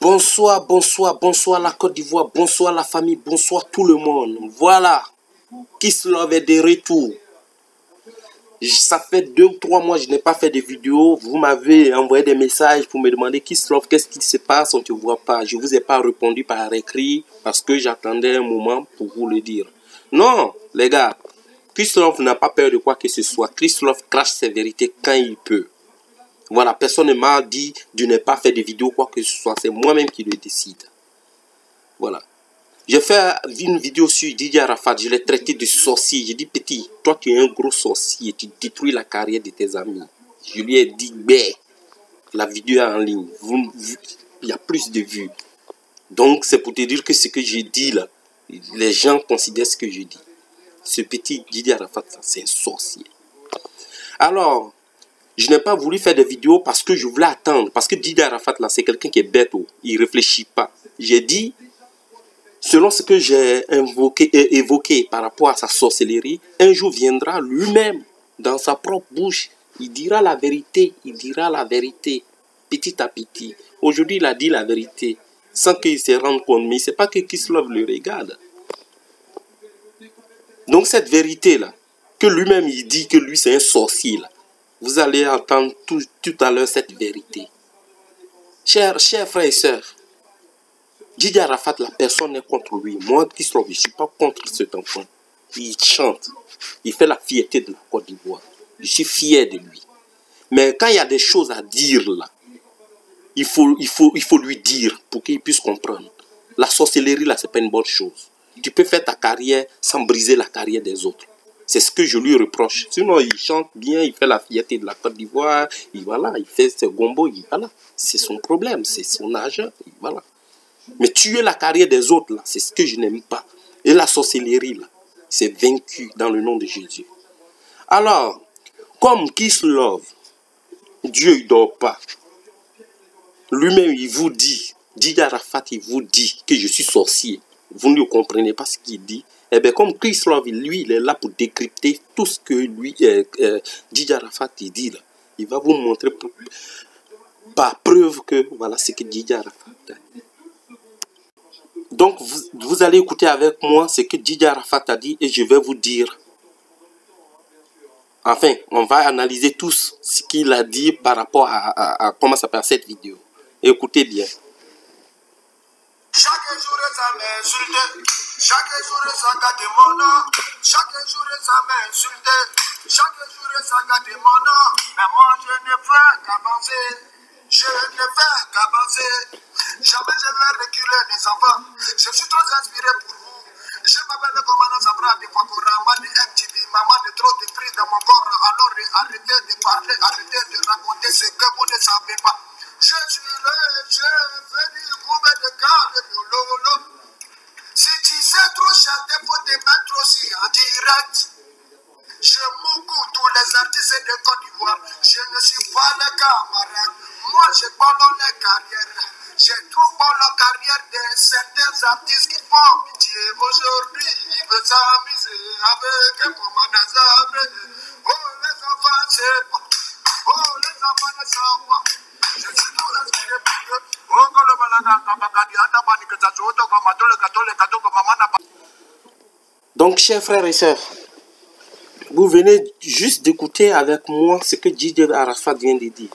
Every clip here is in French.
Bonsoir, bonsoir, bonsoir la Côte d'Ivoire, bonsoir la famille, bonsoir tout le monde. Voilà, Kislov est de retour. Ça fait deux ou trois mois que je n'ai pas fait de vidéo. Vous m'avez envoyé des messages pour me demander Kislov, qu'est-ce qui se passe, on ne te voit pas. Je ne vous ai pas répondu par écrit parce que j'attendais un moment pour vous le dire. Non, les gars, Kislov n'a pas peur de quoi que ce soit. Kislov crache ses vérités quand il peut. Voilà, personne ne m'a dit de ne pas faire de vidéos, quoi que ce soit. C'est moi-même qui le décide. Voilà. J'ai fait une vidéo sur Didier Arafat. Je l'ai traité de sorcier. J'ai dit, petit, toi tu es un gros sorcier. Tu détruis la carrière de tes amis. Je lui ai dit, ben, la vidéo est en ligne. il y a plus de vues. Donc, c'est pour te dire que ce que j'ai dit là, les gens considèrent ce que je dis. Ce petit Didier Arafat, c'est un sorcier. Alors, je n'ai pas voulu faire des vidéos parce que je voulais attendre. Parce que Didier Arafat, là, c'est quelqu'un qui est bête. Oh. Il ne réfléchit pas. J'ai dit, selon ce que j'ai évoqué par rapport à sa sorcellerie, un jour viendra lui-même, dans sa propre bouche, il dira la vérité. Il dira la vérité, petit à petit. Aujourd'hui, il a dit la vérité, sans qu'il se rende compte. Mais ce n'est pas que Kislov le regarde. Donc cette vérité-là, que lui-même il dit que lui c'est un sorcier, là, vous allez entendre tout, à l'heure cette vérité. Chers, chers frères et sœurs, Didier Arafat, la personne est contre lui. Moi, qui je ne suis pas contre cet enfant. Il chante. Il fait la fierté de la Côte d'Ivoire. Je suis fier de lui. Mais quand il y a des choses à dire là, il faut, il faut, il faut lui dire pour qu'il puisse comprendre. La sorcellerie là, c'est pas une bonne chose. Tu peux faire ta carrière sans briser la carrière des autres. C'est ce que je lui reproche. Sinon, il chante bien, il fait la fierté de la Côte d'Ivoire, il, voilà, il fait ses gombo, voilà. C'est son problème, c'est son argent, voilà. Mais tuer la carrière des autres, là, c'est ce que je n'aime pas. Et la sorcellerie, là, c'est vaincu dans le nom de Jésus. Alors, comme Kiss Love, Dieu ne dort pas. Lui-même, il vous dit, Didier Arafat, il vous dit que je suis sorcier. Vous ne comprenez pas ce qu'il dit. Eh bien, comme Chris Love, lui, il est là pour décrypter tout ce que lui, euh, euh Arafat, il dit là. Il va vous montrer par preuve que voilà ce que Didier Arafat a dit. Donc, vous, vous, allez écouter avec moi ce que Didier Arafat a dit et je vais vous dire. Enfin, on va analyser tous ce qu'il a dit par rapport à, comment s'appelle cette vidéo. Écoutez bien. Chaque jour, ça. Chaque jour, ça gâte mon nom. Chaque jour, ça m'insulte. Chaque jour, ça gâte mon nom. Mais moi, je ne fais qu'avancer. Je ne fais qu'avancer. Jamais je vais reculer les enfants. Je suis trop inspiré pour vous. Je m'appelle Commandant Zabra de Fakura, Mani MTV. Maman de trop de prix dans mon corps. Alors arrêtez de parler, Je pas la carrière de certains artistes qui font pitié. Aujourd'hui, ils veulent s'amuser avec un commandant Zabre. Oh, les enfants, c'est pas. Oh, les enfants ne savent pas. Donc, chers frères et sœurs, vous venez juste d'écouter avec moi ce que Didier Arafat vient de dire.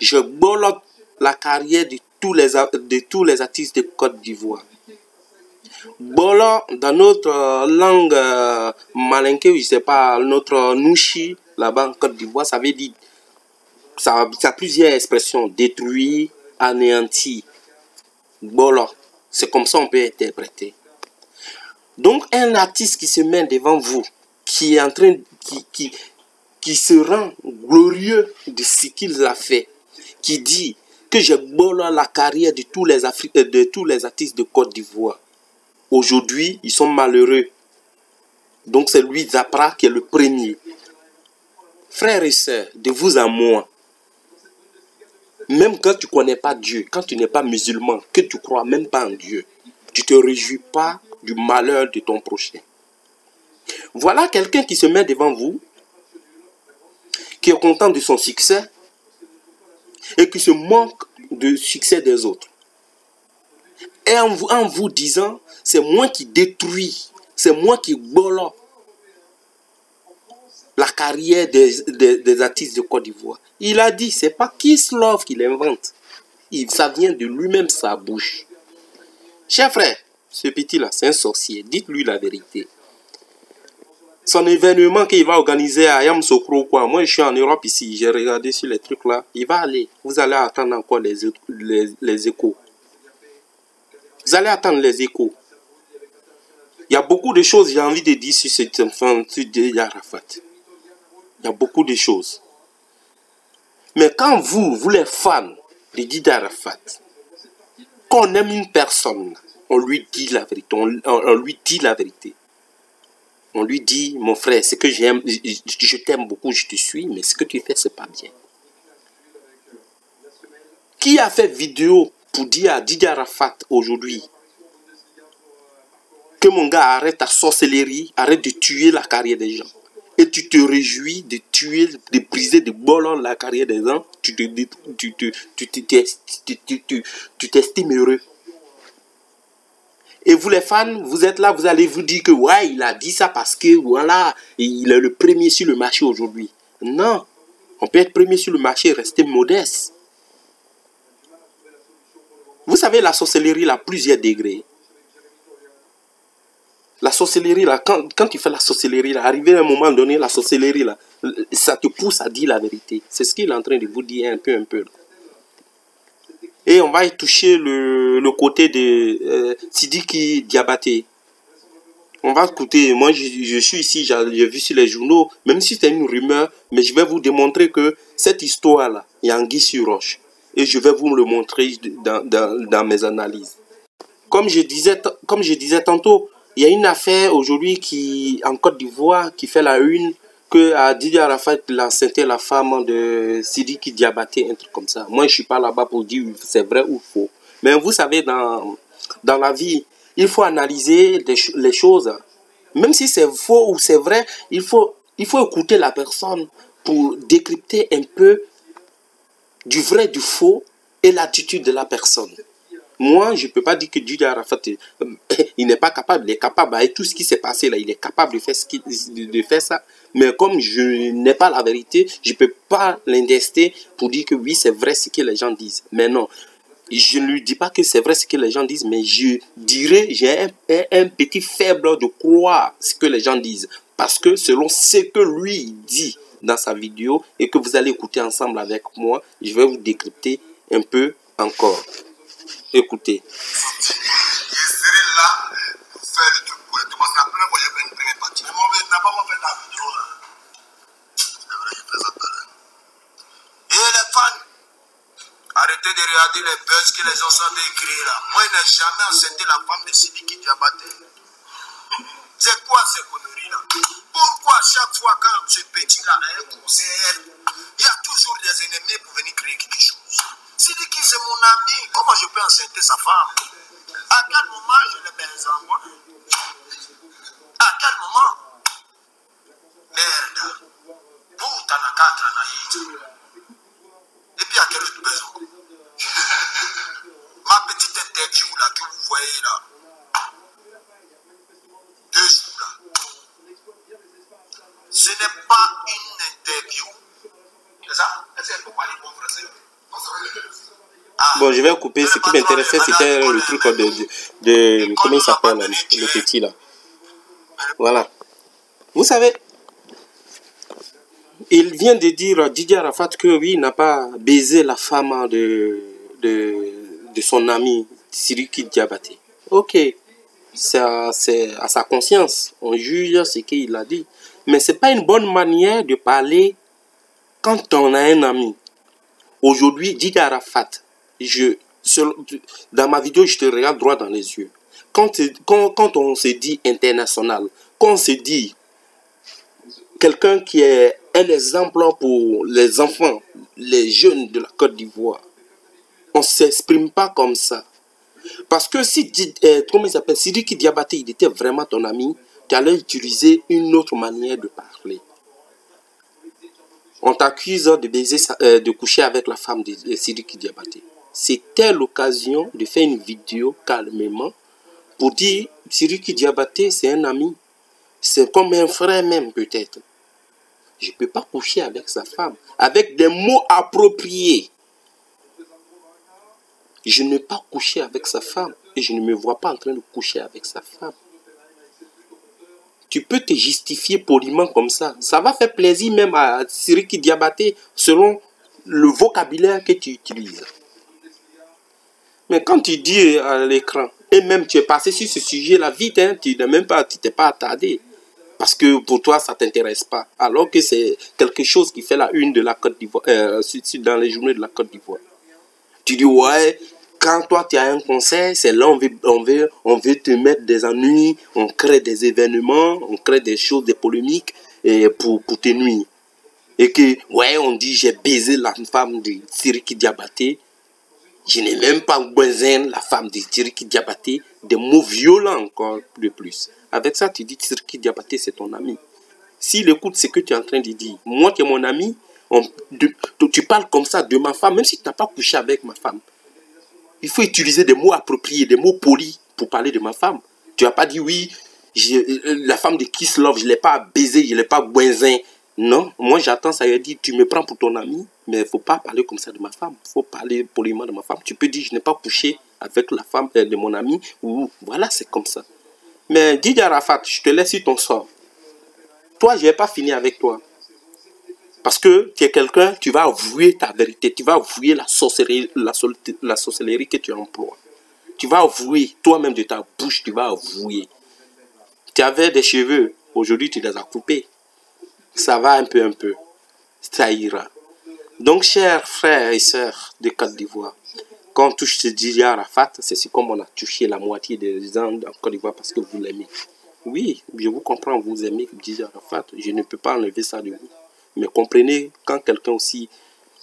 Je bolote la carrière de tous les, de tous les artistes de Côte d'Ivoire. Bolo, dans notre langue euh, malinque, je sais pas, notre nouchi, là-bas en Côte d'Ivoire, ça veut dire ça, a plusieurs expressions. Détruit, anéanti, bolo. C'est comme ça on peut interpréter. Donc un artiste qui se met devant vous, qui est en train, qui, qui se rend glorieux de ce qu'il a fait, qui dit que je bolo la carrière de tous les, euh, de tous les artistes de Côte d'Ivoire. Aujourd'hui, ils sont malheureux. Donc c'est lui, Zapra, qui est le premier. Frères et sœurs, de vous à moi, même quand tu ne connais pas Dieu, quand tu n'es pas musulman, que tu ne crois même pas en Dieu, tu ne te réjouis pas du malheur de ton prochain. Voilà quelqu'un qui se met devant vous, qui est content de son succès et qui se manque du succès des autres. Et en vous, disant, c'est moi qui détruis, c'est moi qui bolo la carrière des, artistes de Côte d'Ivoire. Il a dit, c'est pas Kiss Love qu'il invente. Il, ça vient de lui-même, sa bouche. Cher frère, ce petit-là, c'est un sorcier. Dites-lui la vérité. Son événement qu'il va organiser à Yamsokro, quoi. Moi, je suis en Europe ici. J'ai regardé sur les trucs là. Il va aller. Vous allez attendre encore les, les, les échos. Vous allez attendre les échos. Il y a beaucoup de choses, j'ai envie de dire sur cet enfant, sur Yarafat. Il y a beaucoup de choses. Mais quand vous, vous les fans de Didi Arafat, quand on aime une personne, on lui dit la vérité, on- on lui dit la vérité on lui dit, mon frère, ce que j'aime, je t'aime beaucoup, je te suis, mais ce que tu fais, c'est pas bien. Qui a fait vidéo pour dire à Didier Arafat aujourd'hui que mon gars arrête ta sorcellerie, arrête de tuer la carrière des gens et tu te réjouis de tuer, de briser, de bolon la carrière des gens, tu t'estimes heureux. Et vous les fans, vous êtes là, vous allez vous dire que ouais, il a dit ça parce que voilà, il est le premier sur le marché aujourd'hui. Non, on peut être premier sur le marché et rester modeste. Vous savez, la sorcellerie, là, plusieurs degrés. La sorcellerie, là, quand, quand tu fais la sorcellerie, là, arrivé à un moment donné, la sorcellerie, là, ça te pousse à dire la vérité. C'est ce qu'il est en train de vous dire un peu, un peu. Et on va y toucher le, le côté de euh, Sidiki Diabaté. On va écouter, moi je, suis ici, j'ai vu sur les journaux, même si c'est une rumeur, mais je vais vous démontrer que cette histoire-là, il y a anguille sur. Et je vais vous le montrer dans, dans, dans mes analyses comme je disais, comme je disais tantôt, il y a une affaire aujourd'hui qui, en Côte d'Ivoire, qui fait la une, que à Didier Arafat, c'était la femme de Sidiki Diabaté, un truc comme ça. Moi, je suis pas là-bas pour dire c'est vrai ou faux. Mais vous savez, dans, dans la vie, il faut analyser ch- les choses. Même si c'est faux ou c'est vrai, il faut, il faut écouter la personne pour décrypter un peu du vrai, du faux et l'attitude de la personne. Moi, je ne peux pas dire que Didier Arafat, euh, il n'est pas capable, il est capable, avec tout ce qui s'est passé là, il est capable de faire, ce qu'il- de, faire ça. Mais comme je n'ai pas la vérité, je ne peux pas l'indester pour dire que oui, c'est vrai ce que les gens disent. Mais non, je ne lui dis pas que c'est vrai ce que les gens disent, mais je dirais, j'ai un, un- petit faible de croire ce que les gens disent. Parce que selon ce que lui dit dans sa vidéo et que vous allez écouter ensemble avec moi, je vais vous décrypter un peu encore. Écoutez, je serai là pour faire le truc pour les tout parce qu'après, je vais me prêter. Je vais me la vidéo. C'est vrai, je vais me prêter à. Et les fans, arrêtez de regarder les buzz que les gens sont en créer là. Moi, je n'ai jamais accepté la femme de Sydney qui a battu. C'est quoi ces conneries-là? Pourquoi chaque fois que M. Petit a un concert, il y a toujours des ennemis pour venir créer qui dit chaud? Sidiki c'est mon ami, comment je peux enceinter sa femme? À quel moment je en moi? À quel moment? Merde. Puta na quatre na hit. Et puis à quelle autre besoin? Ma petite interview là que vous voyez là, deux jours là, ce n'est pas une interview. C'est ça Est-ce qu'elle peut parler bon français Ah. Bon, je vais couper. Ce qui m'intéressait, c'était le truc de, de, Comment il s'appelle, le petit, là. Voilà. Vous savez, il vient de dire, Didier Arafat, que oui, il n'a pas baisé la femme de, de, de son ami, Siriki Diabaté. Ok. Ça, c'est à sa conscience. On juge ce qu'il a dit. Mais c'est pas une bonne manière de parler quand on a un ami. Aujourd'hui, Didier Arafat, je, dans ma vidéo, je te regarde droit dans les yeux. Quand, quand, quand on se dit international, quand on se dit quelqu'un qui est un exemple pour les enfants, les jeunes de la Côte d'Ivoire, on ne s'exprime pas comme ça. Parce que si, euh, comment il s'appelle, Sidiki Diabaté, il était vraiment ton ami, tu allais utiliser une autre manière de parler. On t'accuse de baiser, euh, de coucher avec la femme de, de Sidiki Diabaté. C'était l'occasion de faire une vidéo calmement pour dire Siriki Diabaté, c'est un ami. C'est comme un frère même, peut-être. Je ne peux pas coucher avec sa femme. Avec des mots appropriés. Je ne peux pas coucher avec sa femme. Et je ne me vois pas en train de coucher avec sa femme. Tu peux te justifier poliment comme ça. Ça va faire plaisir même à Siriki Diabaté selon le vocabulaire que tu utilises. Mais quand tu dis à l'écran, et même tu es passé sur ce sujet-là vite, hein, tu n'es même pas, t'es pas attardé. Parce que pour toi, ça ne t'intéresse pas. Alors que c'est quelque chose qui fait la une de la Côte d'Ivoire, euh, dans les journées de la Côte d'Ivoire. Tu dis, ouais, quand toi tu as un concert, c'est là on veut, on, veut, on veut te mettre des ennuis, on crée des événements, on crée des choses, des polémiques et pour, pour te nuire. Et que, ouais, on dit j'ai baisé la femme de Siriki Diabaté. Je n'ai même pas besoin la femme de Siriki Diabaté, des mots violents encore de plus. Avec ça, tu dis Siriki Diabaté, c'est ton ami. S'il écoute ce que tu es en train de dire, moi qui es mon ami, tu parles comme ça de ma femme, même si tu n'as pas couché avec ma femme. Il faut utiliser des mots appropriés, des mots polis pour parler de ma femme. Tu n'as pas dit oui, la femme de Kiss Love, je ne l'ai pas baisé, je ne l'ai pas boisin. Non, moi j'attends, ça veut dire tu me prends pour ton ami, mais il ne faut pas parler comme ça de ma femme. Il faut parler poliment de ma femme. Tu peux dire je n'ai pas couché avec la femme de mon ami, ou voilà, c'est comme ça. Mais Didier Arafat, je te laisse sur ton sort. Toi, je ne vais pas finir avec toi. Parce que tu es quelqu'un, tu vas avouer ta vérité, tu vas avouer la sorcellerie, la, la sorcellerie que tu emploies. Tu vas avouer, toi-même de ta bouche, tu vas avouer. Tu avais des cheveux, aujourd'hui tu les as coupés. Ça va un peu, un peu. Ça ira. Donc, chers frères et sœurs de Côte d'Ivoire, quand on touche ce Didier Arafat, c'est comme on a touché la moitié des gens en Côte d'Ivoire parce que vous l'aimez. Oui, je vous comprends, vous aimez Didier Arafat. Je ne peux pas enlever ça de vous. Mais comprenez, quand quelqu'un aussi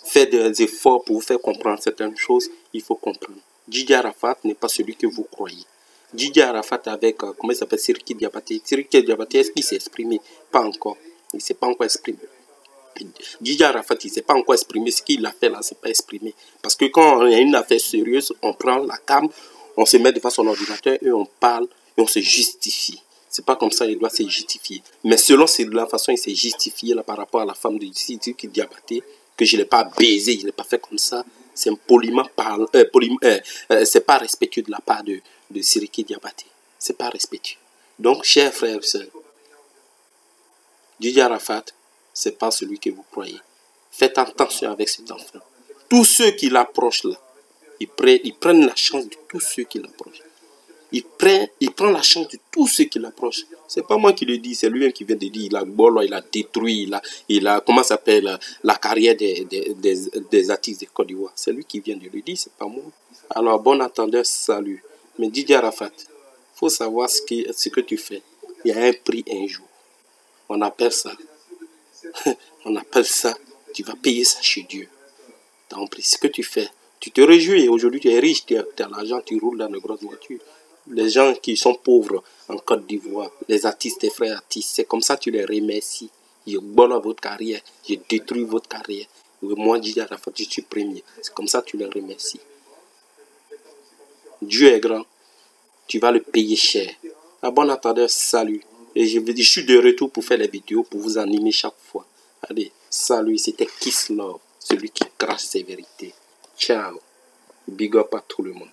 fait des efforts pour vous faire comprendre certaines choses, il faut comprendre. Didier Arafat n'est pas celui que vous croyez. Didier Arafat avec, euh, comment il s'appelle, Siriki Diabaté. Siriki Diabaté, est-ce qu'il s'est exprimé? Pas encore. Il ne s'est pas encore exprimé. Didier Arafat, il ne s'est pas encore exprimé. Ce qu'il a fait là, c'est pas exprimé. Parce que quand il y a une affaire sérieuse, on prend la cam, on se met devant son ordinateur et on parle et on se justifie. C'est pas comme ça, il doit se justifier. Mais selon la façon il s'est justifié là, par rapport à la femme de Sidi qui diabaté, que je ne l'ai pas baisé, je ne l'ai pas fait comme ça, c'est poliment euh, euh, euh, c'est pas respectueux de la part de, de Siriki Diabaté. C'est pas respectueux. Donc, chers frères et sœurs, Didier Arafat, c'est pas celui que vous croyez. Faites attention avec cet enfant. Tous ceux qui l'approchent là, ils prennent, la chance de tous ceux qui l'approchent il prend, la chance de tous ceux qui l'approchent. C'est pas moi qui le dis, c'est lui-même qui vient de dire. Il a il a détruit, il a, il a comment s'appelle, la carrière des, des, des, artistes de Côte d'Ivoire. C'est lui qui vient de le dire, c'est pas moi. Alors, bon attendeur, salut. Mais Didier Arafat, faut savoir ce, ce que tu fais. Il y a un prix un jour. On appelle ça. on appelle ça. Tu vas payer ça chez Dieu. Donc, ce que tu fais. Tu te réjouis. Aujourd'hui, tu es riche, tu as, l'argent, tu roules dans une grosse voiture les gens qui sont pauvres en Côte d'Ivoire, les artistes et frères artistes, c'est comme ça que tu les remercies. Je bonne votre carrière, je détruis votre carrière. Moi, je je suis premier. C'est comme ça que tu les remercies. Dieu est grand. Tu vas le payer cher. À bon attendeur, salut. Et je, je suis de retour pour faire les vidéos, pour vous animer chaque fois. Allez, salut, c'était Kiss Love, celui qui crache ses vérités. Ciao. Big up à tout le monde.